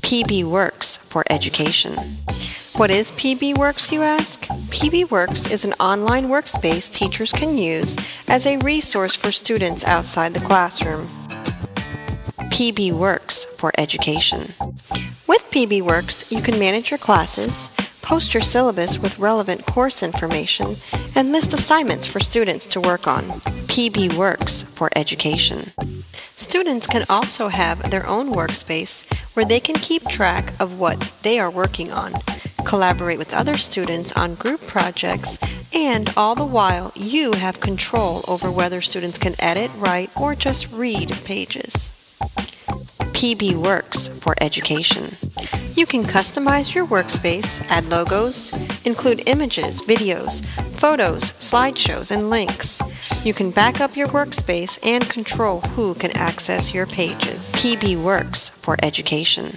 PBWorks for education. What is PBWorks, you ask? PBWorks is an online workspace teachers can use as a resource for students outside the classroom. PBWorks for education. With PBWorks, you can manage your classes, post your syllabus with relevant course information, and list assignments for students to work on. PBWorks for education. Students can also have their own workspace where they can keep track of what they are working on, collaborate with other students on group projects, and all the while you have control over whether students can edit, write, or just read pages. PBWorks for education. You can customize your workspace, add logos, include images, videos, photos, slideshows, and links. You can back up your workspace and control who can access your pages. PBWorks for education.